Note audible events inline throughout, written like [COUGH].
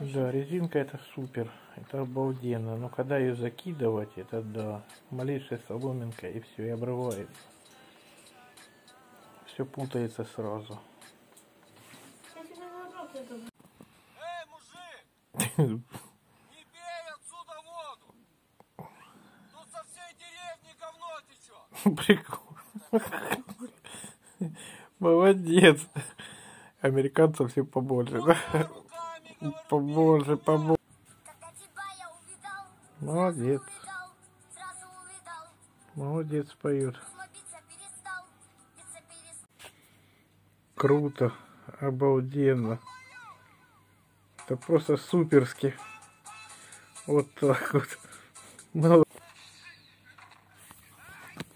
Да, резинка это супер. Это обалденно. Но когда ее закидывать, это да. Малейшая соломинка и все, и обрывается. Все путается сразу. Эй, мужик, не бей отсюда воду! Тут со всей деревни говно течет! Прикол. Молодец. Американцам все побольше, да? Побольше, побольше. Молодец. Молодец поет. Круто. Обалденно. Это просто суперски. Вот так вот. Мало-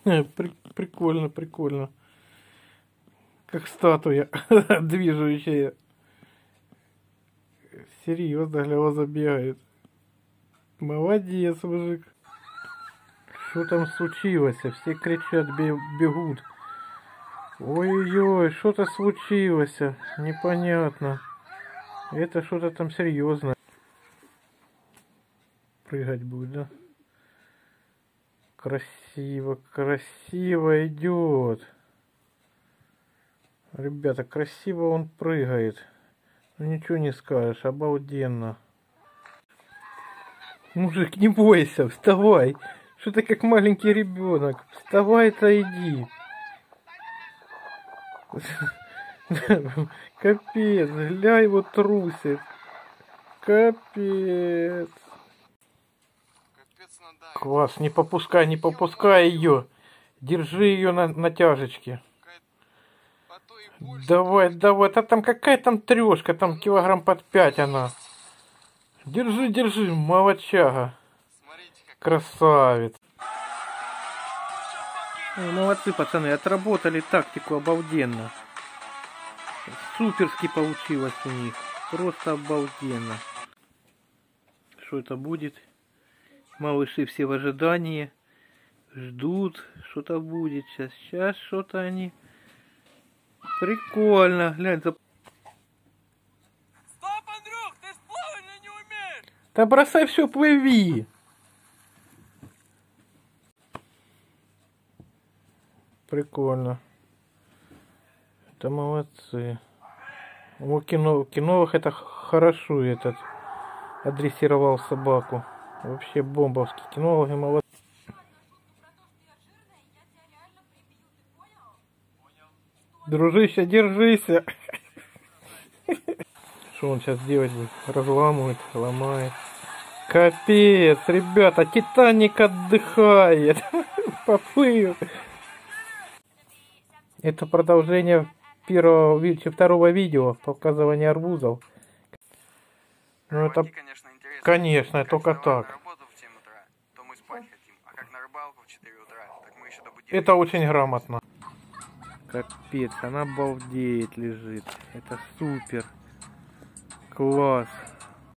Э, при- Прикольно, прикольно. Как статуя [LAUGHS] движущая. Серьезно, глаза бегает. Молодец, мужик. Что там случилось? Все кричат, бе- бегут. Ой-ой-ой, что-то случилось. Непонятно. Это что-то там серьезно. Прыгать будет, да? Красиво, красиво идет. Ребята, красиво он прыгает. Ну, ничего не скажешь, обалденно. Мужик, не бойся, вставай. Что ты как маленький ребенок? Вставай-то иди. [LAUGHS] Капец, гля его трусит. Капец. Класс, не попускай, не попускай ее. Держи ее на. А и больше. Давай, давай, да там какая там трешка, там килограмм под пять она. Держи, держи, как Красавец. Ой, молодцы, пацаны, отработали тактику обалденно. Суперски получилось у них. Просто обалденно. Что это будет? Малыши все в ожидании. Ждут, что-то будет. Сейчас, сейчас что-то они. Прикольно, глянь, за- Стоп, Андрюх, ты ж плавать не умеешь! Да бросай все, плыви. Прикольно. Это молодцы. У кино, киновых это хорошо этот адресировал собаку. Вообще бомбовский. Кинологи молодцы. Дружище, держись. Что он сейчас делать будет? Разламывает, ломает. Капец, ребята, Титаник отдыхает. [LAUGHS] Поплыл. Это продолжение первого, второго видео показывания арбузов. Ну это, конечно, интересно. конечно, Как только так. на работу в 7 утра, то мы спать хотим. А как на рыбалку в 4 утра, так мы еще до будильника. это очень грамотно. Капец, она балдеет лежит. Это супер. Класс.